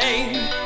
rain.